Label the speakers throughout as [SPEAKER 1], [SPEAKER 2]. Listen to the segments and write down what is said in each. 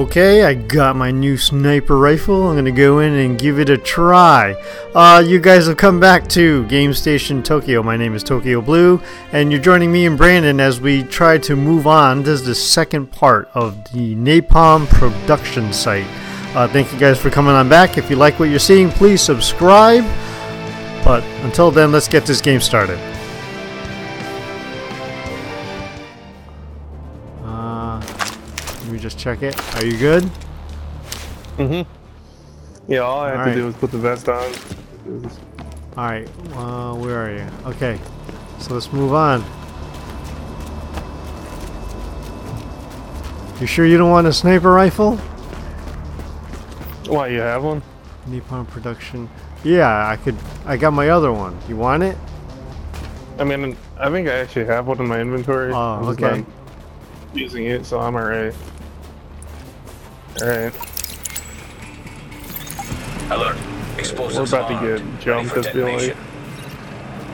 [SPEAKER 1] Okay, I got my new sniper rifle. I'm gonna go in and give it a try. Uh, you guys have come back to Game Station Tokyo. My name is Tokyo Blue, and you're joining me and Brandon as we try to move on. This is the second part of the Napalm production site. Uh, thank you guys for coming on back. If you like what you're seeing, please subscribe. But until then, let's get this game started. Just check it. Are you good?
[SPEAKER 2] Mm-hmm. Yeah, all I have
[SPEAKER 1] Alright.
[SPEAKER 2] to do is put the vest on.
[SPEAKER 1] Alright, uh, where are you? Okay, so let's move on. You sure you don't want a sniper rifle?
[SPEAKER 2] Why, you have one?
[SPEAKER 1] Napalm Production. Yeah, I could. I got my other one. You want it?
[SPEAKER 2] I mean, I think I actually have one in my inventory.
[SPEAKER 1] Oh, okay.
[SPEAKER 2] using it, so I'm alright. Alright.
[SPEAKER 3] Alert.
[SPEAKER 2] We're
[SPEAKER 3] Explosives
[SPEAKER 2] about to get jumped, I feel like.
[SPEAKER 3] detonation.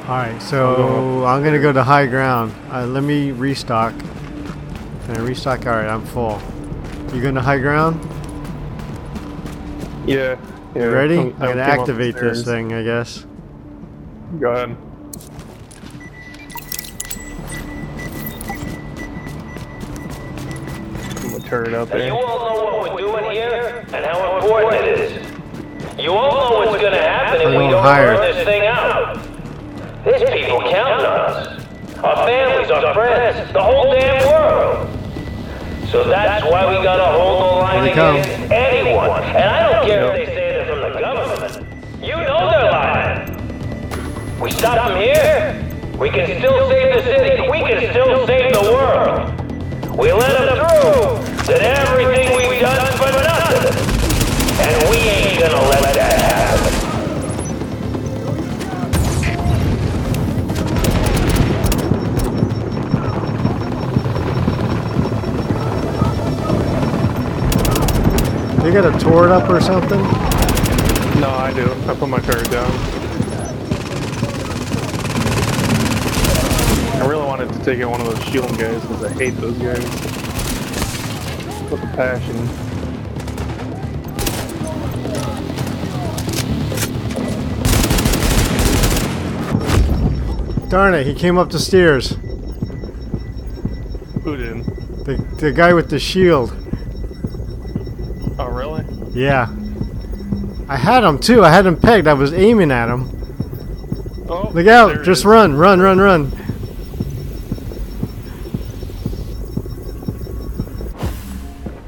[SPEAKER 1] Alright, so I'm gonna go to high ground. Uh, let me restock. Can I restock? Alright, I'm full. You going to high ground?
[SPEAKER 2] Yeah. yeah.
[SPEAKER 1] You ready?
[SPEAKER 2] come-
[SPEAKER 1] I'm gonna
[SPEAKER 2] came up the
[SPEAKER 1] activate this thing, I guess.
[SPEAKER 2] Go ahead. I'm gonna turn it out
[SPEAKER 4] You all know what we're doing here and how important it is. You all know what's gonna happen if we
[SPEAKER 1] going
[SPEAKER 4] don't
[SPEAKER 1] higher.
[SPEAKER 4] burn this thing out. There's people counting on us. Our families, our friends, the whole damn world. So that's why we gotta hold the line
[SPEAKER 1] they come.
[SPEAKER 4] against anyone. And I don't care if they say they're from the government. You know they're lying. We stop them here, we can still save the city. We can still save the world. We let them through that everything we've done for nothing. And we ain't gonna let that happen.
[SPEAKER 1] You got a turret up or something?
[SPEAKER 2] No, I do. I put my turret down. I really wanted to take out one of those shield guys because I hate those guys. With a passion.
[SPEAKER 1] Darn it, he came up the stairs.
[SPEAKER 2] Who did?
[SPEAKER 1] The, the guy with the shield.
[SPEAKER 2] Oh, really?
[SPEAKER 1] Yeah. I had him too. I had him pegged. I was aiming at him.
[SPEAKER 2] Oh,
[SPEAKER 1] Look out! Just
[SPEAKER 2] is.
[SPEAKER 1] run, run, run, run.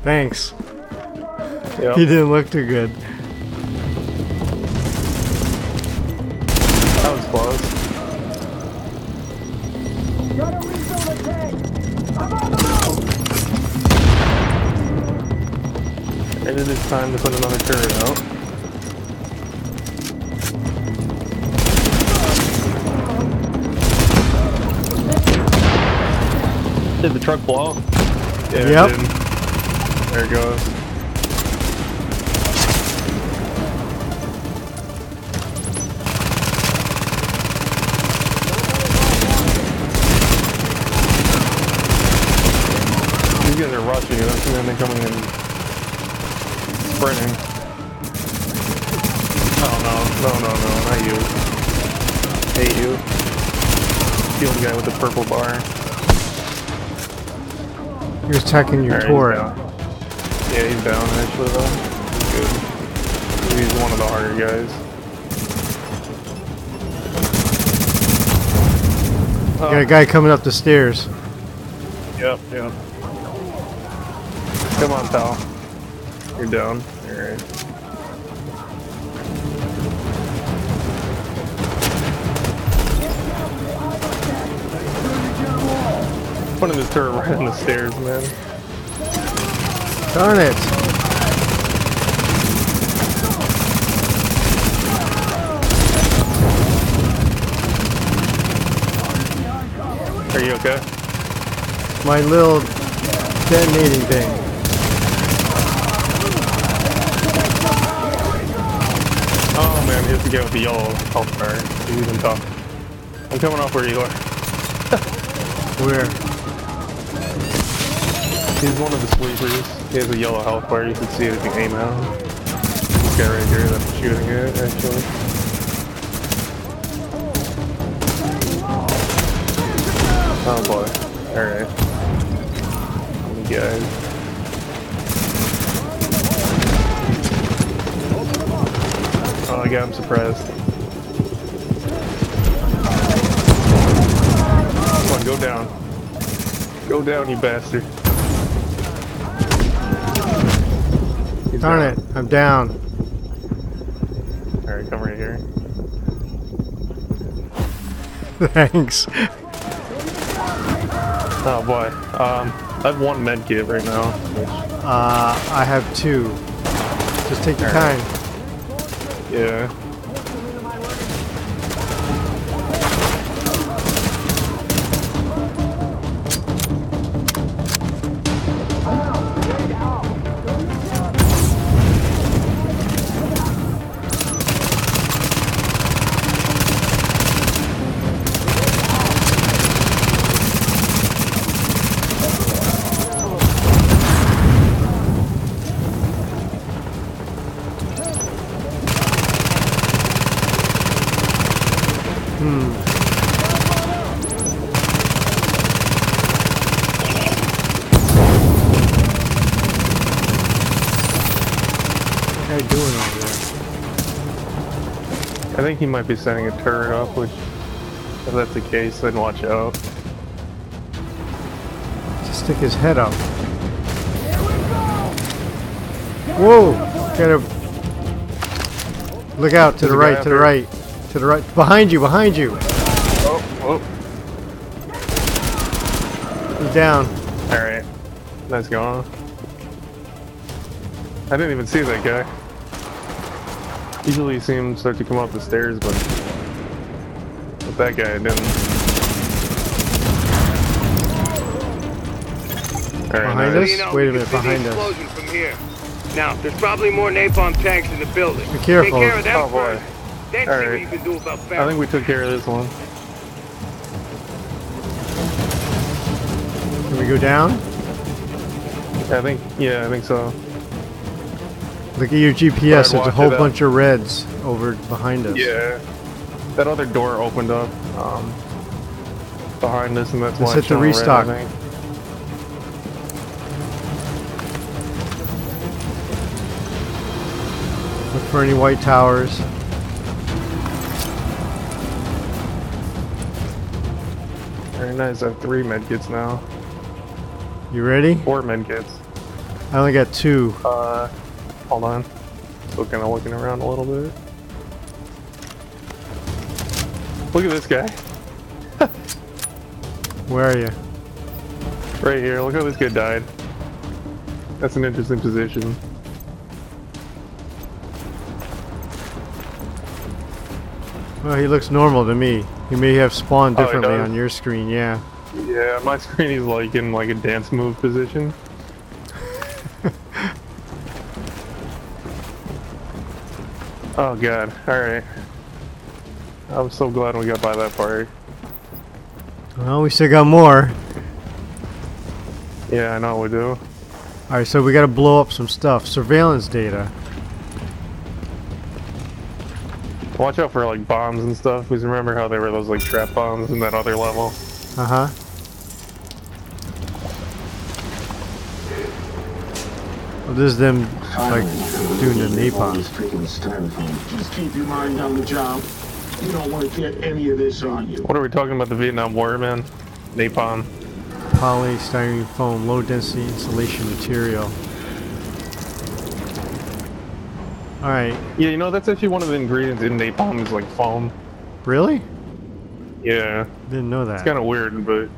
[SPEAKER 1] Thanks.
[SPEAKER 2] Yep.
[SPEAKER 1] He didn't look too good.
[SPEAKER 2] That was close. And it is time to put another turret out. Did the truck blow? Yeah,
[SPEAKER 1] Yep.
[SPEAKER 2] There it goes. These guys are rushing us and then they're coming in sprinting. Oh no, no, no, no, not you. Hate you. The guy with the purple bar.
[SPEAKER 1] Was attacking your
[SPEAKER 2] Alright, he's
[SPEAKER 1] turret.
[SPEAKER 2] Yeah, he's down actually though. He's good. He's one of the harder guys. Oh,
[SPEAKER 1] Got a guy coming up the stairs.
[SPEAKER 2] Yep, yep. Come on, pal. You're down. Alright. Putting this turret right on the stairs, man.
[SPEAKER 1] Darn it!
[SPEAKER 2] Are you okay?
[SPEAKER 1] My little detonating thing.
[SPEAKER 2] Oh man, here's the guy with the yellow health bar. He's even tough. I'm coming off where you are.
[SPEAKER 1] Where?
[SPEAKER 2] He's one of the sleepers. He has a yellow health bar. You can see it if you aim out. This guy right here that's shooting it, actually. Oh boy. Alright. You guys. Oh, I got him suppressed. Come on, go down. Go down, you bastard. He's
[SPEAKER 1] Darn
[SPEAKER 2] down.
[SPEAKER 1] it, I'm down.
[SPEAKER 2] Alright, come right here.
[SPEAKER 1] Thanks.
[SPEAKER 2] Oh boy. Um, I have one med kit right now.
[SPEAKER 1] Uh, I have two. Just take your time.
[SPEAKER 2] yeah.
[SPEAKER 1] What are you doing over there?
[SPEAKER 2] I think he might be setting a turret up, which, if that's the case, then watch out.
[SPEAKER 1] Just stick his head up. Whoa! Gotta look out to
[SPEAKER 2] There's
[SPEAKER 1] the right, to the right, to the right. Behind you, behind you.
[SPEAKER 2] Oh, oh.
[SPEAKER 1] He's down.
[SPEAKER 2] Alright. Nice going. I didn't even see that guy. Usually you see him start to come up the stairs, but with that guy, I didn't. Alright,
[SPEAKER 1] Behind
[SPEAKER 2] nice.
[SPEAKER 1] us?
[SPEAKER 3] You know,
[SPEAKER 1] Wait a minute,
[SPEAKER 3] can see the
[SPEAKER 1] behind us.
[SPEAKER 3] explosion from here. Now, there's probably more napalm tanks in the building.
[SPEAKER 1] Be careful.
[SPEAKER 3] Take care of them
[SPEAKER 2] Oh, boy.
[SPEAKER 3] first. Then
[SPEAKER 2] Alright.
[SPEAKER 3] you can do about
[SPEAKER 2] I think we took care of this one.
[SPEAKER 1] Can we go down?
[SPEAKER 2] I think, yeah, I think so.
[SPEAKER 1] Look at your GPS.
[SPEAKER 2] Alright,
[SPEAKER 1] There's a whole
[SPEAKER 2] it up.
[SPEAKER 1] bunch of reds over behind us.
[SPEAKER 2] Yeah. That other door opened up um, behind us, and that's
[SPEAKER 1] Let's
[SPEAKER 2] why
[SPEAKER 1] hit the
[SPEAKER 2] showing red,
[SPEAKER 1] restock. Look for any white towers.
[SPEAKER 2] I have three medkits now.
[SPEAKER 1] You ready?
[SPEAKER 2] Four medkits.
[SPEAKER 1] I only got two.
[SPEAKER 2] Uh, hold on. Still kind of looking around a little bit. Look at this guy.
[SPEAKER 1] Where are you?
[SPEAKER 2] Right here. Look how this guy died. That's an interesting position.
[SPEAKER 1] Well, he looks normal to me. He may have spawned
[SPEAKER 2] Oh,
[SPEAKER 1] differently
[SPEAKER 2] does?
[SPEAKER 1] on your screen, yeah.
[SPEAKER 2] Yeah, my screen is like in like a dance move position. oh god. Alright. I'm so glad we got by that part.
[SPEAKER 1] Well, we still got more.
[SPEAKER 2] Yeah, I know we do.
[SPEAKER 1] Alright, so we gotta blow up some stuff. Surveillance data.
[SPEAKER 2] Watch out for like bombs and stuff, because remember how there were those like trap bombs in that other level?
[SPEAKER 1] Uh huh. Well, this is them like doing the napalm.
[SPEAKER 5] Just keep your mind on the job. You don't want to get any of this on you.
[SPEAKER 2] What are we talking about the Vietnam War, man? Napalm.
[SPEAKER 1] Polystyrene foam, low density insulation material. Alright,
[SPEAKER 2] Yeah, you know that's actually one of the ingredients in napalm is like foam.
[SPEAKER 1] really?
[SPEAKER 2] Yeah,
[SPEAKER 1] Didn't know that.
[SPEAKER 2] it's kind of weird, but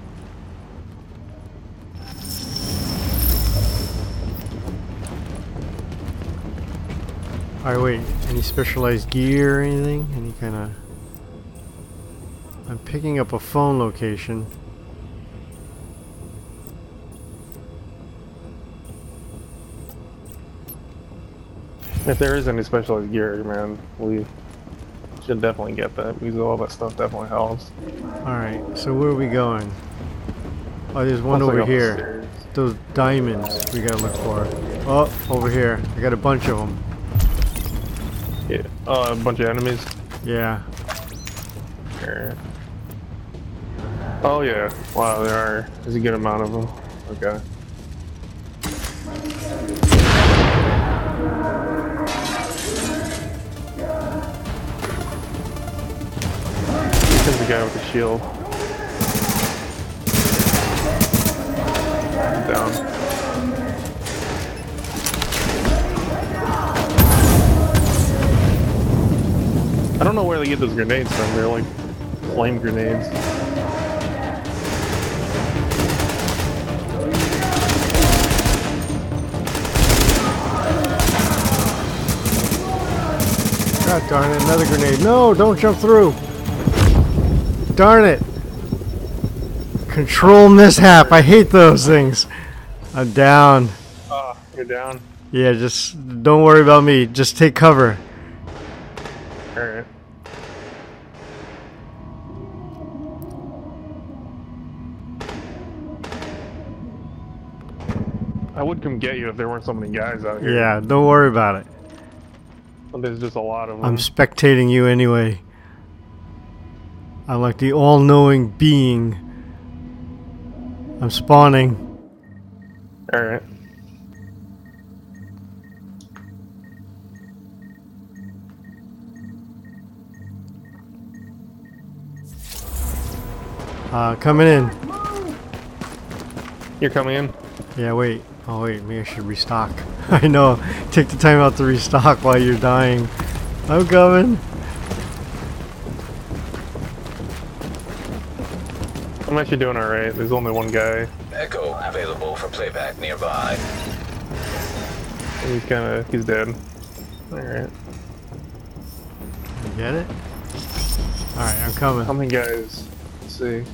[SPEAKER 1] Alright, wait. Any specialized gear or anything? Any kind of. I'm picking up a phone location.
[SPEAKER 2] If there is any specialized gear, man, we should definitely get that because all that stuff definitely helps.
[SPEAKER 1] Alright, so where are we going? Oh, there's one
[SPEAKER 2] Looks
[SPEAKER 1] over here. those diamonds we gotta look for. Oh, over here. I got a bunch of them.
[SPEAKER 2] Yeah. Uh, a bunch of enemies.
[SPEAKER 1] Yeah.
[SPEAKER 2] Alright. Oh yeah. Wow, there are. There's a good amount of them. Okay. Guy with the shield. Down. I don't know where they get those grenades from. They're like flame grenades.
[SPEAKER 1] God darn it, another grenade. No, don't jump through. Darn it. Control mishap. I hate those things. I'm down.
[SPEAKER 2] Ah, you're down.
[SPEAKER 1] Yeah, just don't worry about me. Just take cover.
[SPEAKER 2] Alright. I would come get you if there weren't so many guys out here.
[SPEAKER 1] Yeah, don't worry about it.
[SPEAKER 2] But there's just a lot of them.
[SPEAKER 1] I'm spectating you anyway. I'm like the all knowing being. I'm spawning.
[SPEAKER 2] Alright.
[SPEAKER 1] Uh, coming in.
[SPEAKER 2] You're coming in?
[SPEAKER 1] Yeah, wait. Oh, wait. Maybe I should restock. I know. Take the time out to restock while you're dying. I'm coming.
[SPEAKER 2] I'm actually doing alright. There's only one guy.
[SPEAKER 6] Echo available for playback nearby.
[SPEAKER 2] He's kinda he's dead. Alright.
[SPEAKER 1] You get it? Alright, I'm coming.
[SPEAKER 2] How many guys? Let's see.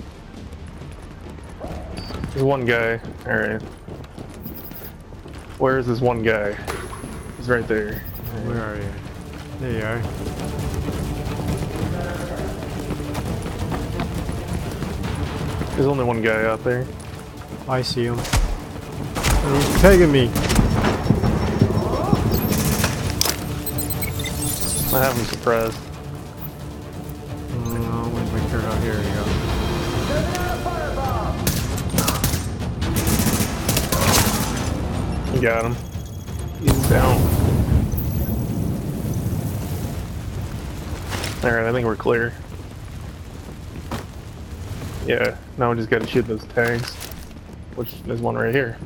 [SPEAKER 2] There's one guy. Alright. Where is this one guy? He's right there.
[SPEAKER 1] Where are you? There you are.
[SPEAKER 2] There's only one guy out there.
[SPEAKER 1] I see him. And he's pegging me.
[SPEAKER 2] I have him suppressed.
[SPEAKER 1] Oh, uh, wait, wait, turn out. Here we go.
[SPEAKER 2] You got him. He's down. Alright, I think we're clear. Yeah, now we just gotta shoot those tanks. Which, there's one right here.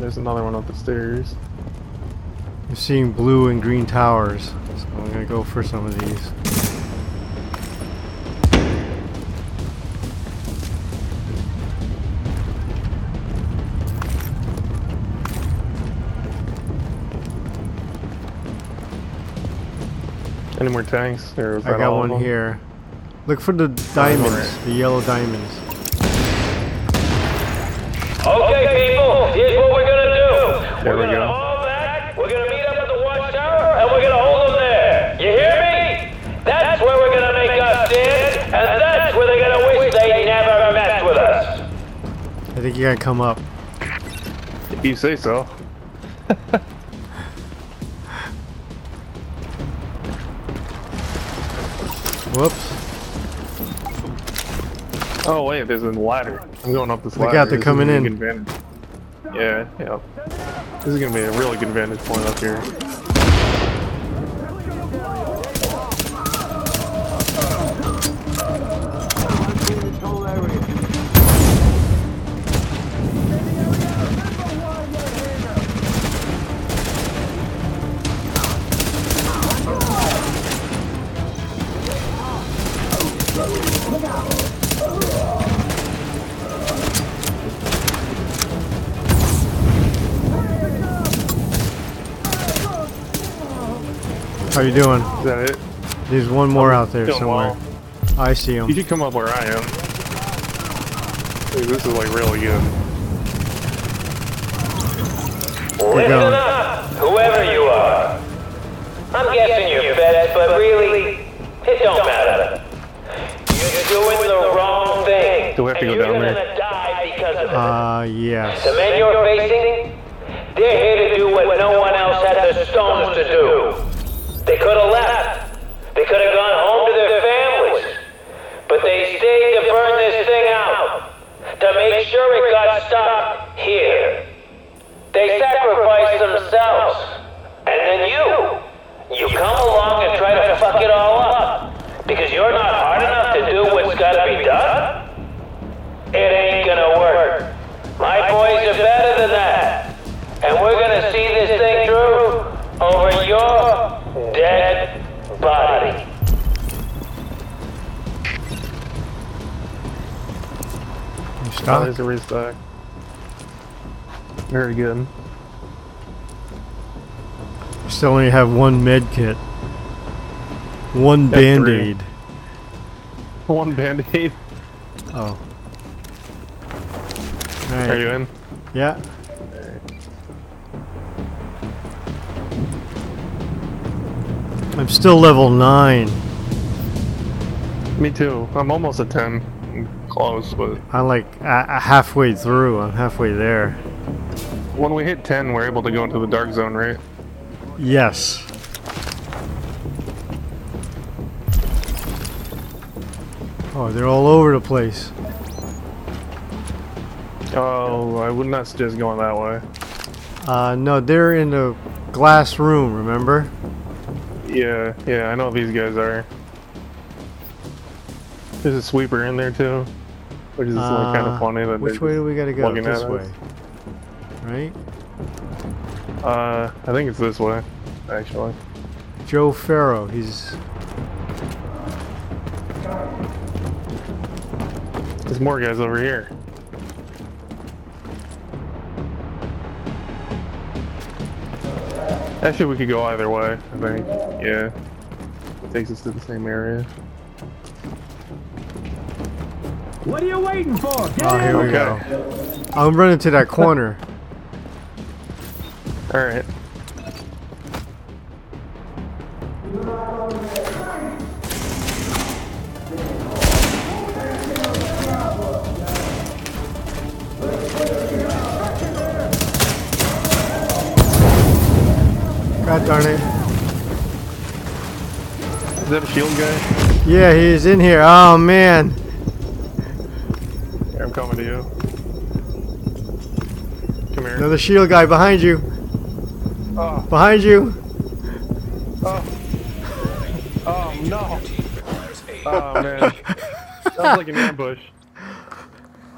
[SPEAKER 2] There's another one up the stairs.
[SPEAKER 1] I'm seeing blue and green towers, so I'm gonna go for some of these.
[SPEAKER 2] Any more tanks? Or
[SPEAKER 1] I got one here. Look for the diamonds, the yellow diamonds.
[SPEAKER 4] Okay, people, here's what we're gonna do.
[SPEAKER 2] There
[SPEAKER 4] we're
[SPEAKER 2] we
[SPEAKER 4] gonna
[SPEAKER 2] go.
[SPEAKER 4] haul back, we're gonna meet up at the watchtower, and we're gonna hold them there. You hear me? That's where we're gonna make us stand, and that's where they're gonna wish they never messed with us.
[SPEAKER 1] I think you gotta come up.
[SPEAKER 2] If you say so.
[SPEAKER 1] Whoops.
[SPEAKER 2] Oh wait, there's a ladder. I'm going up this
[SPEAKER 1] Look
[SPEAKER 2] ladder.
[SPEAKER 1] out, they're
[SPEAKER 2] This
[SPEAKER 1] coming in.
[SPEAKER 2] Yeah, yeah. This is gonna be a really good vantage point up here.
[SPEAKER 1] How you doing?
[SPEAKER 2] Is that it?
[SPEAKER 1] There's one more I'm out there somewhere.
[SPEAKER 2] Wall.
[SPEAKER 1] I see him.
[SPEAKER 2] You should come up where I am. Dude, this is like really good.
[SPEAKER 4] Listen up, whoever you are. I'm guessing you're fed, but really, it don't matter. You're doing the wrong thing. Do we have to go down you're there? Gonna die because of
[SPEAKER 1] uh, yes.
[SPEAKER 4] The men you're facing, they're here to do what no one else has the stones to do. They could have left. They could have gone home to their families. But they stayed to burn this thing out. To make sure it got stopped here. They sacrificed themselves. And then you. You come along and try to fuck it all
[SPEAKER 1] You
[SPEAKER 2] Oh, there's a restock. Very good.
[SPEAKER 1] You still only have one med kit. One
[SPEAKER 2] Got three.
[SPEAKER 1] band aid.
[SPEAKER 2] One band-aid.
[SPEAKER 1] Oh.
[SPEAKER 2] Are you in?
[SPEAKER 1] Yeah. I'm still level 9.
[SPEAKER 2] Me too. I'm almost at 10. I'm close, but
[SPEAKER 1] I'm like a halfway through. I'm halfway there.
[SPEAKER 2] when we hit 10, we're able to go into the dark zone, right?
[SPEAKER 1] Yes. Oh, they're all over the place.
[SPEAKER 2] Oh, I would not suggest going that way.
[SPEAKER 1] Uh, no, they're in the glass room, remember?
[SPEAKER 2] Yeah, yeah, I know these guys are. There's a sweeper in there too, which is like, kind
[SPEAKER 1] Uh,
[SPEAKER 2] of funny that
[SPEAKER 1] Which way do we gotta go? This way. Right?
[SPEAKER 2] Uh, I think it's this way, actually.
[SPEAKER 1] Joe Farrow, he's.
[SPEAKER 2] There's more guys over here. Actually, we could go either way, I think. Yeah. It takes us to the same area.
[SPEAKER 7] What are you waiting for? Get
[SPEAKER 1] Oh, here we
[SPEAKER 2] Okay.
[SPEAKER 1] go. I'm running to that corner.
[SPEAKER 2] Alright.
[SPEAKER 1] God darn it.
[SPEAKER 2] Is that a shield guy?
[SPEAKER 1] Yeah, he's in here. Oh, man.
[SPEAKER 2] Here, I'm coming to you. Come here.
[SPEAKER 1] Another shield guy behind you.
[SPEAKER 2] Oh,
[SPEAKER 1] Behind you.
[SPEAKER 2] oh. Oh, no. Oh, man. Sounds like an ambush.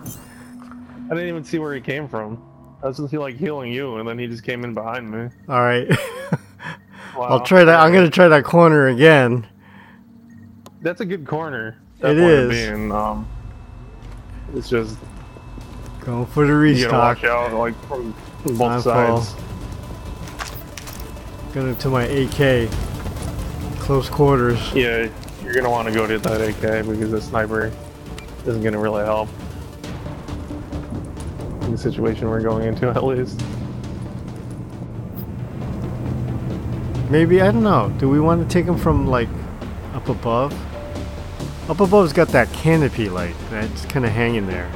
[SPEAKER 2] I didn't even see where he came from. I was just like healing you, and then he just came in behind me.
[SPEAKER 1] All right.
[SPEAKER 2] Wow.
[SPEAKER 1] I'll try that. I'm gonna try that corner again.
[SPEAKER 2] That's a good corner.
[SPEAKER 1] It
[SPEAKER 2] That point of
[SPEAKER 1] is.
[SPEAKER 2] Being, um, it's just
[SPEAKER 1] Go for the
[SPEAKER 2] you gotta
[SPEAKER 1] restock.
[SPEAKER 2] watch out, like from from both
[SPEAKER 1] full.
[SPEAKER 2] sides.
[SPEAKER 1] Going to my AK. Close quarters.
[SPEAKER 2] Yeah, you're gonna want to go to that AK because the sniper isn't gonna really help in the situation we're going into, at least.
[SPEAKER 1] Maybe I don't know. Do we want to take him from like up above? Up above's got that canopy light that's kind of hanging there.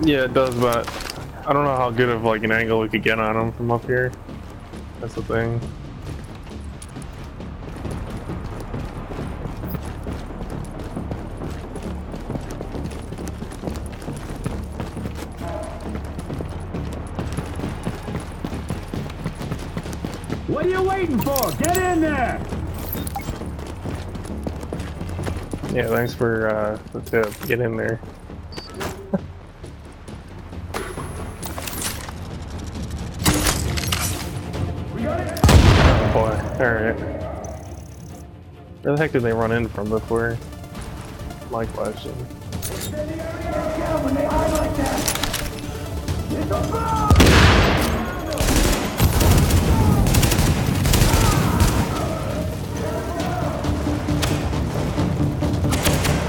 [SPEAKER 2] Yeah, it does, but I don't know how good of like an angle we could get on them from up here. That's the thing. Yeah, thanks for uh, the. Get in there. Oh boy. Alright. Where the heck did they run in from before? My question.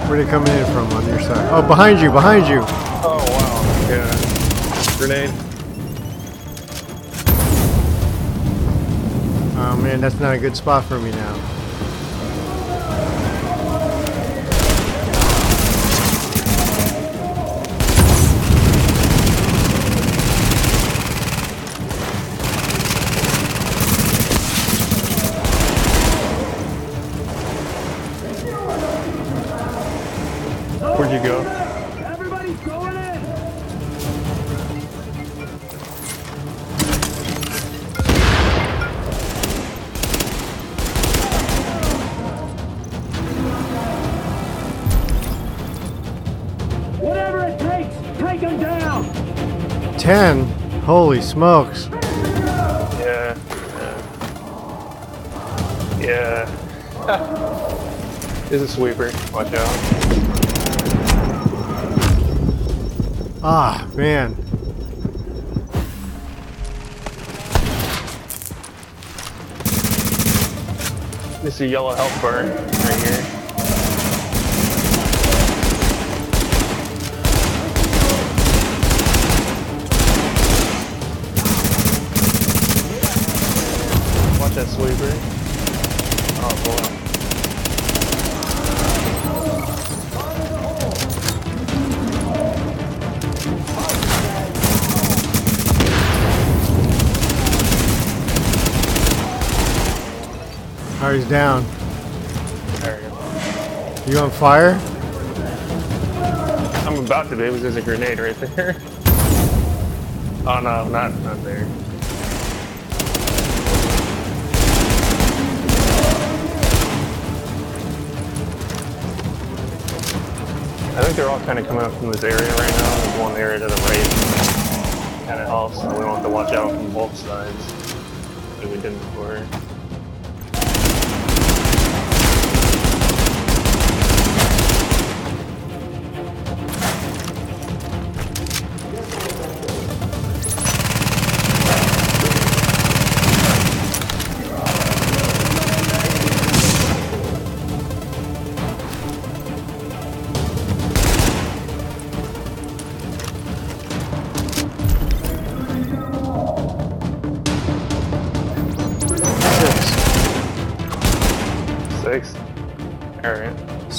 [SPEAKER 1] Where they coming in from on your side? Oh, behind you, behind you.
[SPEAKER 2] Oh wow. Yeah. Grenade.
[SPEAKER 1] Oh man, that's not a good spot for me now.
[SPEAKER 2] Where'd you go?
[SPEAKER 7] Everybody's going in! Whatever it takes, take them down!
[SPEAKER 1] 10? Holy smokes.
[SPEAKER 2] Yeah. Yeah. Yeah. There's a sweeper. Watch out.
[SPEAKER 1] Ah, man.
[SPEAKER 2] This is a yellow health bar right here. Watch that sweeper.
[SPEAKER 1] He's down.
[SPEAKER 2] There we go.
[SPEAKER 1] You on fire?
[SPEAKER 2] I'm about to be because there's a grenade right there. Oh no, not not there. I think they're all kind of coming up from this area right now. There's one area to the right. Kind of helps, so we don't have to watch out from both sides like we didn't before.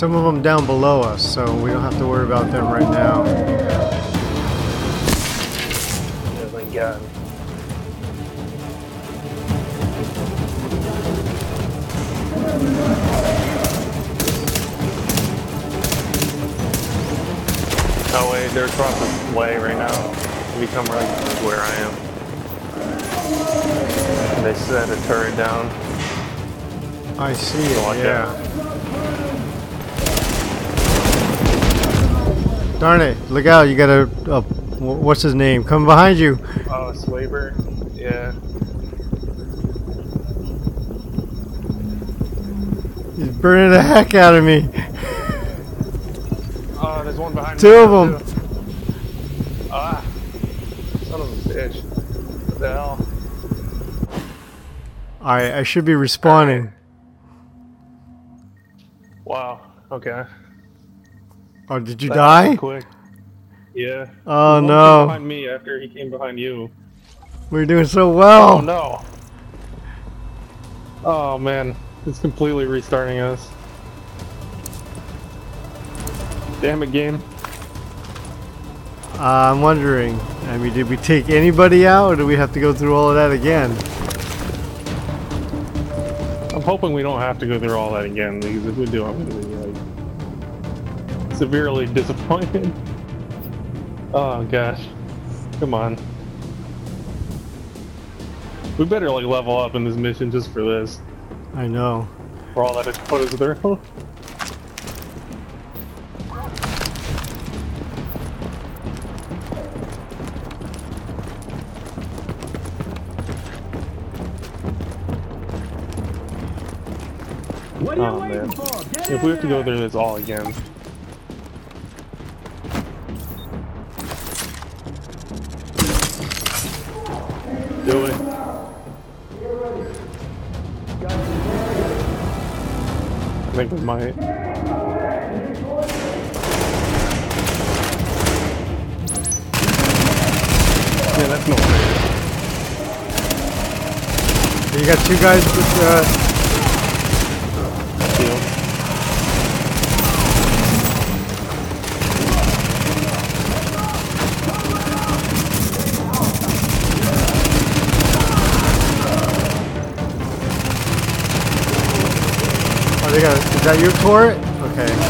[SPEAKER 1] Some of them down below us, so we don't have to worry about them right now.
[SPEAKER 2] Oh my god. Oh wait, they're across this way right now. We come right to where I am. They set a turret down.
[SPEAKER 1] I see it,
[SPEAKER 2] Watch
[SPEAKER 1] yeah. Darn it. Look out, you got a, a. What's his name? Come behind you.
[SPEAKER 2] Oh, Swaber? Yeah.
[SPEAKER 1] He's burning the heck out of me.
[SPEAKER 2] Oh, there's one behind
[SPEAKER 1] Two
[SPEAKER 2] me.
[SPEAKER 1] of them.
[SPEAKER 2] too. Ah. Son of a bitch. What the hell?
[SPEAKER 1] Alright, I should be respawning.
[SPEAKER 2] Wow. Okay.
[SPEAKER 1] Oh, did you
[SPEAKER 2] That
[SPEAKER 1] die?
[SPEAKER 2] happened Quick. Yeah.
[SPEAKER 1] Oh
[SPEAKER 2] One came
[SPEAKER 1] no.
[SPEAKER 2] Behind me after he came behind you.
[SPEAKER 1] We're doing so well.
[SPEAKER 2] Oh
[SPEAKER 1] well.
[SPEAKER 2] no. Oh man, it's completely restarting us. Damn it, game.
[SPEAKER 1] Uh, I'm wondering. I mean, did we take anybody out, or do we have to go through all of that again?
[SPEAKER 2] I'm hoping we don't have to go through all that again because if we do, I'm gonna be like severely disappointed. Oh gosh, come on. We better like level up in this mission just for this,
[SPEAKER 1] I know.
[SPEAKER 2] for all that it's put us through.
[SPEAKER 7] What are you
[SPEAKER 2] Oh,
[SPEAKER 7] waiting
[SPEAKER 2] man.
[SPEAKER 7] for? Get
[SPEAKER 2] If we have to go through this all again. I think we might. Yeah, that's no fair.
[SPEAKER 1] You got two guys with. Uh, that your turret? Okay.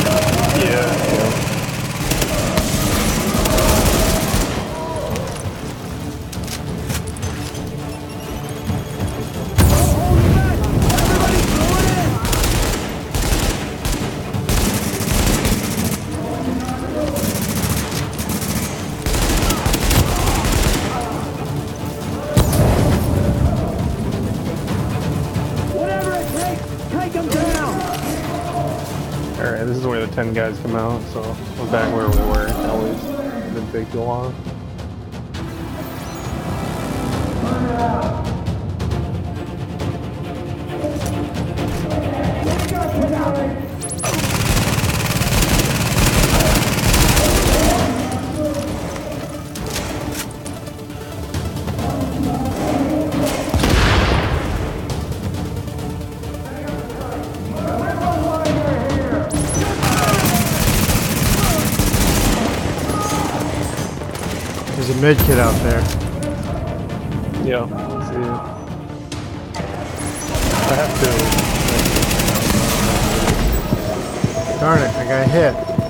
[SPEAKER 2] Guys come out, so we're back where we were. Always didn't take too long.
[SPEAKER 1] Med kit out there.
[SPEAKER 2] Yeah. I have to.
[SPEAKER 1] Darn it, I got hit.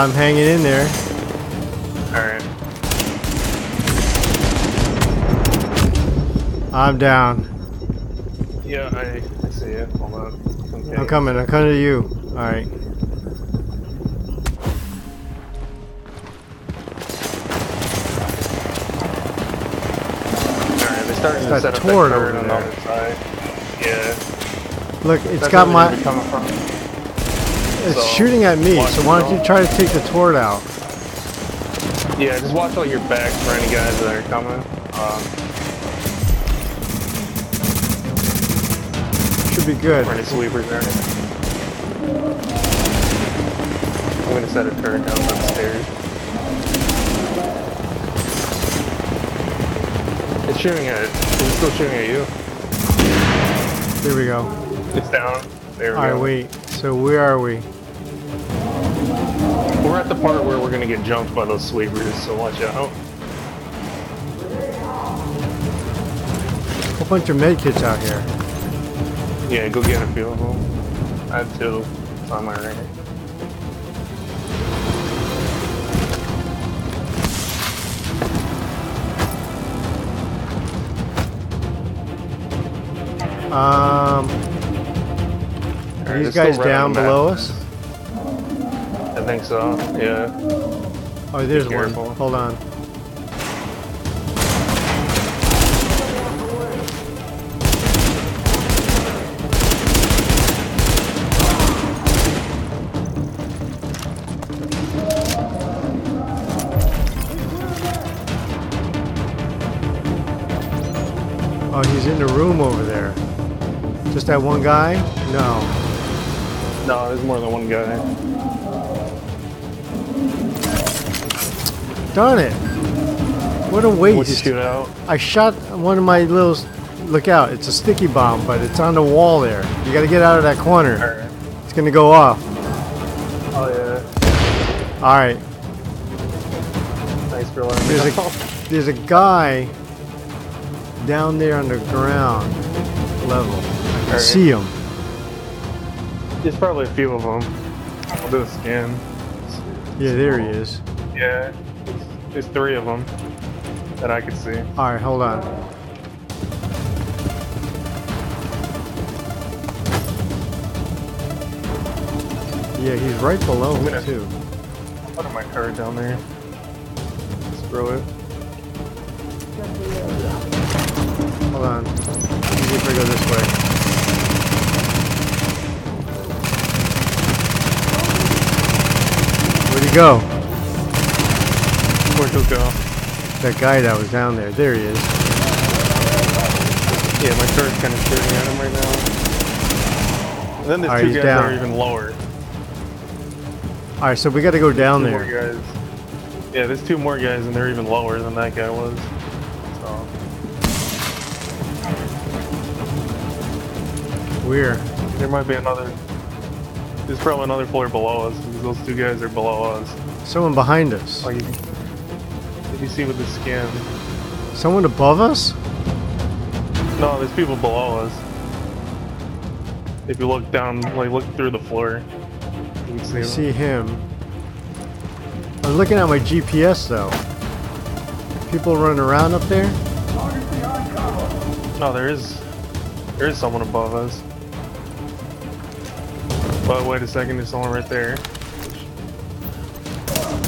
[SPEAKER 1] I'm hanging in there.
[SPEAKER 2] Alright.
[SPEAKER 1] I'm down.
[SPEAKER 2] Yeah, I, I see it. Hold on. Okay.
[SPEAKER 1] I'm coming. I'm coming to you. All right.
[SPEAKER 2] Alright, they're starting
[SPEAKER 1] Got
[SPEAKER 2] to set up that
[SPEAKER 1] Tord
[SPEAKER 2] turret
[SPEAKER 1] over
[SPEAKER 2] on the
[SPEAKER 1] there.
[SPEAKER 2] other side. Yeah.
[SPEAKER 1] Look, it's
[SPEAKER 2] That's
[SPEAKER 1] got my.
[SPEAKER 2] They're coming from.
[SPEAKER 1] It's
[SPEAKER 2] so,
[SPEAKER 1] shooting at me. So why don't you try to take the tort out?
[SPEAKER 2] Yeah, just watch out your backs for any guys that are coming. Um,
[SPEAKER 1] Should be good.
[SPEAKER 2] any sweepers anything. I'm gonna set a turret down the stairs. It's shooting at. it. It's still shooting at you.
[SPEAKER 1] Here we go.
[SPEAKER 2] It's down. There we
[SPEAKER 1] All right,
[SPEAKER 2] go.
[SPEAKER 1] wait. So where are we?
[SPEAKER 2] We're at the part where we're gonna get jumped by those sweepers, so watch out.
[SPEAKER 1] A bunch of med kits out here.
[SPEAKER 2] Yeah, go get a few of them. I have two. It's on my right.
[SPEAKER 1] Um, are these guys down
[SPEAKER 2] on the map.
[SPEAKER 1] below us?
[SPEAKER 2] I think so. Yeah.
[SPEAKER 1] Oh, there's one.
[SPEAKER 2] careful.
[SPEAKER 1] Hold on. Oh, he's in the room over there. Just that one guy? No.
[SPEAKER 2] No, there's more than one guy.
[SPEAKER 1] Darn it. What a
[SPEAKER 2] What'd you
[SPEAKER 1] waste.
[SPEAKER 2] shoot out?
[SPEAKER 1] I shot one of my little. Look out! It's a sticky bomb, but it's on the wall there. You got to get out of that corner.
[SPEAKER 2] Alright.
[SPEAKER 1] It's gonna go off.
[SPEAKER 2] Oh yeah.
[SPEAKER 1] All right.
[SPEAKER 2] Thanks for letting me
[SPEAKER 1] There's
[SPEAKER 2] know.
[SPEAKER 1] a there's a guy down there on the ground level. I can
[SPEAKER 2] Alright.
[SPEAKER 1] see him.
[SPEAKER 2] There's probably a few of them. I'll do a scan.
[SPEAKER 1] Yeah, there he is.
[SPEAKER 2] Yeah. There's three of them that I could see.
[SPEAKER 1] All right, hold on. Yeah, he's right below
[SPEAKER 2] I'm
[SPEAKER 1] me
[SPEAKER 2] gonna-
[SPEAKER 1] too.
[SPEAKER 2] Put my card down there. Just throw it.
[SPEAKER 1] Hold on. Let me see if I go this way. Go?
[SPEAKER 2] Where'd you go?
[SPEAKER 1] That guy that was down there. There he is.
[SPEAKER 2] Yeah, my turret's kind of shooting at him right now. And then there's
[SPEAKER 1] Alright,
[SPEAKER 2] two
[SPEAKER 1] he's
[SPEAKER 2] guys that
[SPEAKER 1] down.
[SPEAKER 2] are even lower.
[SPEAKER 1] All right, so we got to go down
[SPEAKER 2] two more
[SPEAKER 1] there.
[SPEAKER 2] guys. Yeah, there's two more guys and they're even lower than that guy was. So
[SPEAKER 1] Where?
[SPEAKER 2] There might be another. There's probably another floor below us those two guys are below us.
[SPEAKER 1] Someone behind us.
[SPEAKER 2] Like, if you see with the skin.
[SPEAKER 1] Someone above us?
[SPEAKER 2] No, there's people below us. If you look down, like look through the floor, you can see
[SPEAKER 1] I
[SPEAKER 2] them.
[SPEAKER 1] see him. I'm looking at my GPS though. People running around up there?
[SPEAKER 2] No, there is, there is someone above us. But wait a second, there's someone right there.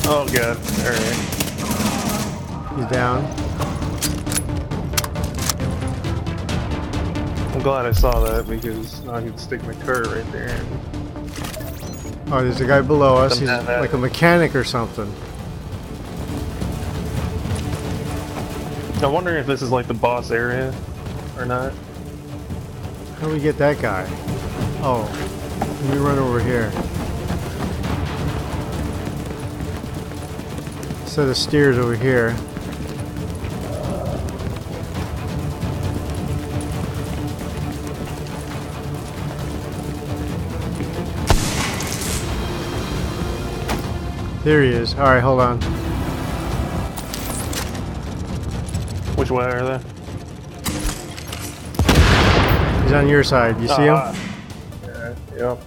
[SPEAKER 2] Oh god, alright.
[SPEAKER 1] He's down.
[SPEAKER 2] I'm glad I saw that because now I can stick my cart right there.
[SPEAKER 1] Oh, there's a guy below us. He's like a mechanic or something.
[SPEAKER 2] I'm wondering if this is like the boss area or not.
[SPEAKER 1] How do we get that guy? Oh, let me run over here. Set of steers over here. There he is. All right, hold on.
[SPEAKER 2] Which way are they?
[SPEAKER 1] He's on your side. You see
[SPEAKER 2] Ah.
[SPEAKER 1] him?
[SPEAKER 2] Yeah, yep.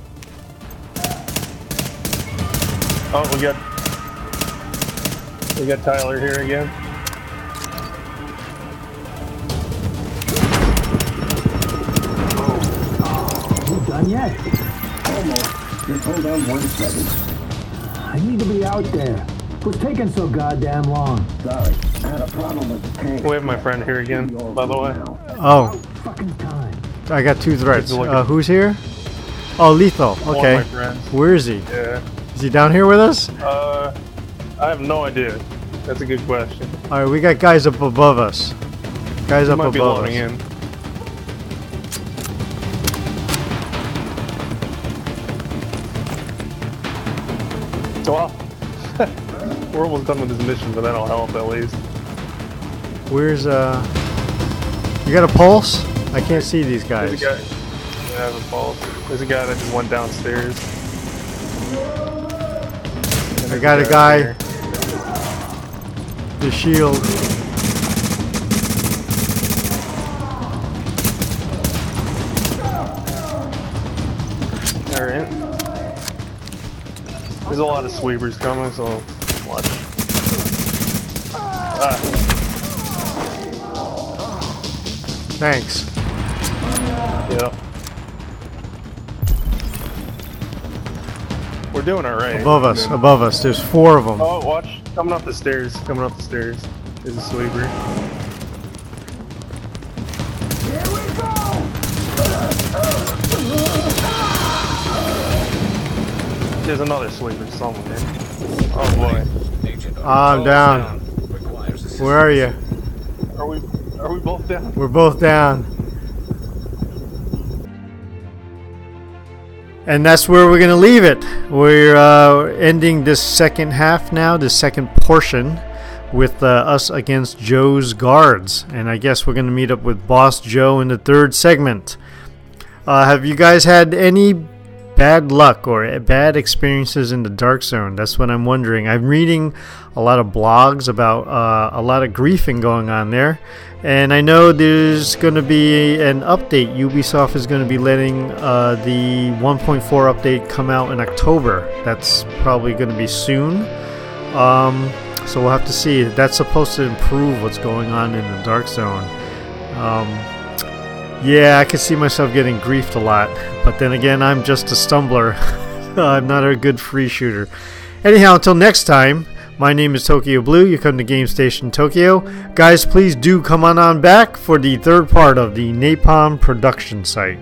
[SPEAKER 2] Oh, we got we got Tyler here again.
[SPEAKER 7] You done yet?
[SPEAKER 5] Almost. Just hold on one second.
[SPEAKER 7] I need to be out there. What's taking so goddamn long?
[SPEAKER 5] Sorry. I had a problem with the tank.
[SPEAKER 2] We have my friend here again, by the way.
[SPEAKER 1] Oh,
[SPEAKER 7] Fucking time.
[SPEAKER 1] I got two threats.
[SPEAKER 2] Take a look
[SPEAKER 1] Uh, who's here? Oh, lethal. Okay. Where is he?
[SPEAKER 2] Yeah.
[SPEAKER 1] Is he down here with us?
[SPEAKER 2] Uh, I have no idea. That's a good question.
[SPEAKER 1] All right, we got guys up above us. Guys
[SPEAKER 2] He
[SPEAKER 1] up
[SPEAKER 2] might be
[SPEAKER 1] above us.
[SPEAKER 2] loading in. Well, we're almost done with this mission, but that'll help at least.
[SPEAKER 1] Where's uh? You got a pulse? I can't see these
[SPEAKER 2] There's
[SPEAKER 1] guys.
[SPEAKER 2] a guy. Yeah, I have a pulse. There's a guy that just went downstairs.
[SPEAKER 1] I got a guy. The shield.
[SPEAKER 2] Alright. There's a lot of sweepers coming, so watch. Ah,
[SPEAKER 1] Thanks.
[SPEAKER 2] yeah. We're doing alright.
[SPEAKER 1] Above us. Above us. There's four of them.
[SPEAKER 2] Oh, watch. Coming up the stairs. Coming up the stairs. There's a sweeper. Here we go! There's another sweeper somewhere. Oh boy.
[SPEAKER 1] I'm down. Where are you?
[SPEAKER 2] Are we are we both down?
[SPEAKER 1] We're both down. And that's where we're going to leave it. We're uh, ending this second half now, this second portion, with uh, us against Joe's guards. And I guess we're going to meet up with Boss Joe in the third segment. Uh, have you guys had any bad luck or bad experiences in the dark zone? That's what I'm wondering. I'm reading a lot of blogs about uh, a lot of griefing going on there, and I know there's going to be an update. Ubisoft is going to be letting uh, the 1.4 update come out in October. That's probably going to be soon. Um, so we'll have to see. That's supposed to improve what's going on in the dark zone. Um, yeah, I can see myself getting griefed a lot, but then again, I'm just a stumbler. I'm not a good free shooter. Anyhow, until next time, my name is Tokyo Blue. You come to Game Station Tokyo. Guys, please do come on on back for the third part of the Napalm production site.